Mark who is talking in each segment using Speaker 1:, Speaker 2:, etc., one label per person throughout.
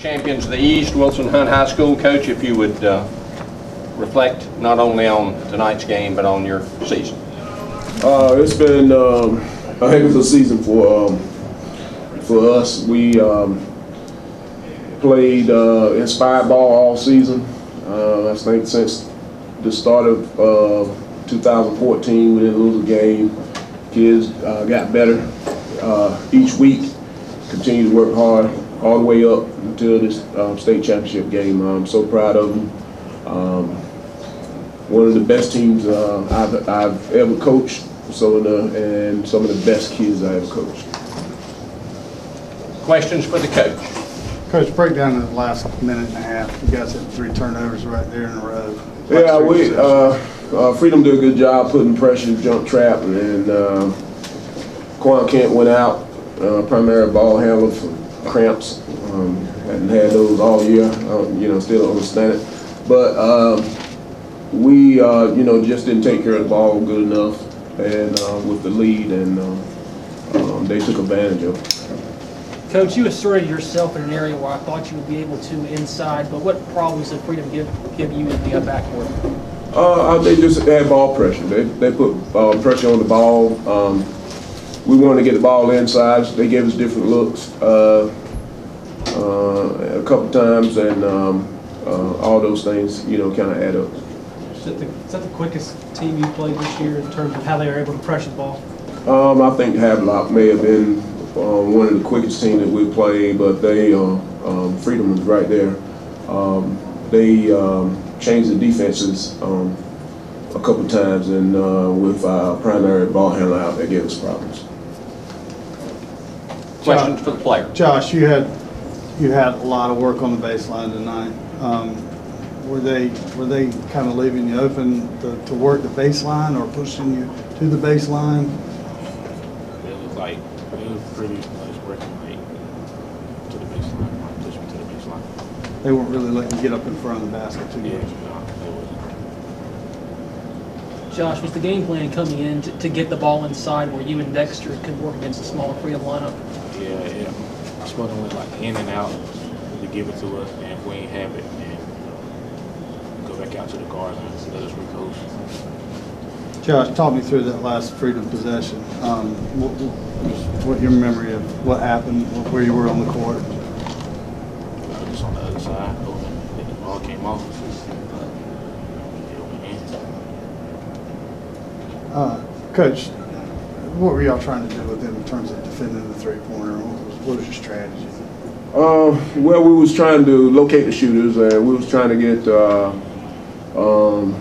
Speaker 1: champions of the East, Wilson Hunt High School. Coach, if you would uh, reflect not only on tonight's game, but on your season.
Speaker 2: Uh, it's been um, a heck of a season for um, for us. We um, played uh, inspired ball all season. Uh, I think since the start of uh, 2014, we didn't lose a game. Kids uh, got better each week. Continue to work hard all the way up until this um, state championship game. I'm so proud of them. Um, one of the best teams uh, I've, I've ever coached, so the, and some of the best kids I ever coached.
Speaker 1: Questions for the coach?
Speaker 3: Coach, break down the last minute and a half. You guys had three turnovers right there in a row.
Speaker 2: Yeah,
Speaker 3: Last three
Speaker 2: we uh, uh, Freedom did a good job putting pressure, jump trap, and uh, Quan Kent went out, uh, primary ball handler for cramps. Um, hadn't had those all year. Um, you know, still understand it, but um, we uh, you know just didn't take care of the ball good enough, and uh, with the lead, and um, um, they took advantage of. it.
Speaker 4: Coach, you asserted yourself in an area where I thought you would be able to inside, but what problems did Freedom give, give you in the backcourt?
Speaker 2: Uh, they just had ball pressure. They, they put uh, pressure on the ball. Um, we wanted to get the ball inside. They gave us different looks uh, uh, a couple times, and um, uh, all those things, you know, kind of add up.
Speaker 5: Is that, the, is that the quickest team you played this year in terms of how they are able to pressure the ball?
Speaker 2: Um, I think Havelock may have been uh, one of the quickest teams that we played, but they, uh, um, Freedom was right there. Um, they um, changed the defenses um, a couple times, and uh, with our primary ball handler out, that gave us problems.
Speaker 1: Questions for the player?
Speaker 3: Josh, you had, you had a lot of work on the baseline tonight. Um, Were they, were they kind of leaving you open to, to work the baseline or pushing you to the baseline?
Speaker 6: It was like, it was pretty much working like to the baseline, push me to the baseline.
Speaker 3: They weren't really letting you get up in front of the basket too
Speaker 6: Yeah,
Speaker 3: much.
Speaker 6: no, it wasn't.
Speaker 4: Josh, was the game plan coming in to, to get the ball inside where you and Dexter could work against a smaller Freedom lineup?
Speaker 6: Yeah, yeah. To went like in and out to give it to us, and if we ain't have it, then go back out to the guards and let us recoach.
Speaker 3: Josh, talk me through that last freedom possession. Um, what, what your memory of what happened, where you were on the court?
Speaker 6: I was just on the other side, open, and the ball came off. It went in.
Speaker 3: Uh, Coach, what were y'all trying to do with them in terms of defending the three-pointer? What was, what was your strategy?
Speaker 2: Uh, well, we was trying to locate the shooters, and we was trying to get, uh, um,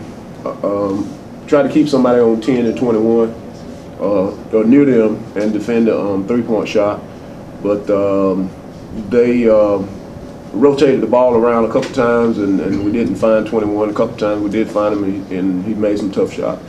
Speaker 2: uh, um, try to keep somebody on 10 and 21, uh, or near them, and defend the um, three-point shot. But um, they uh, rotated the ball around a couple times, and, and we didn't find 21. A couple times we did find him, and he made some tough shots.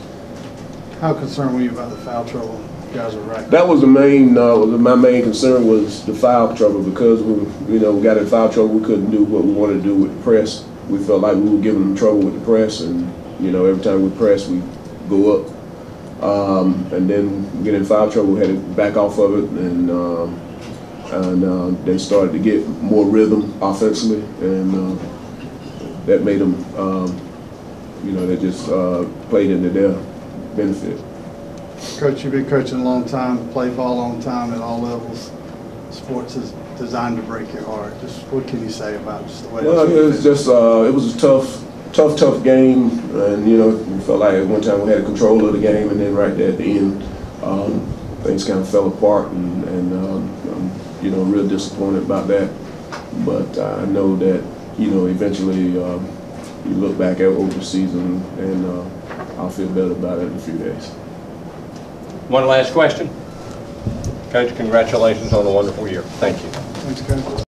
Speaker 3: How concerned were you about the foul trouble guys were racking?
Speaker 2: That was the main, uh, my main concern was the foul trouble because we, you know, got in foul trouble. We couldn't do what we wanted to do with the press. We felt like we were giving them trouble with the press, and you know, every time we press, we go up. Um, and then get in foul trouble, we had to back off of it, and um, and uh, they started to get more rhythm offensively, and uh, that made them, um, you know, they just uh, played into their benefit.
Speaker 3: Coach, you've been coaching a long time, played ball a long time at all levels. Sports is designed to break your heart. Just what can you say about just the way?
Speaker 2: Well, it was just uh, it was a tough, tough, tough game, and you know, we felt like at one time we had control of the game, and then right there at the end, um, things kind of fell apart, and, and um, I'm, you know, real disappointed about that. But I know that you know, eventually, um, you look back at over the season, and uh, I'll feel better about it in a few days.
Speaker 1: One last question? Coach, congratulations on a wonderful year. Thank you.
Speaker 3: Thanks, Coach.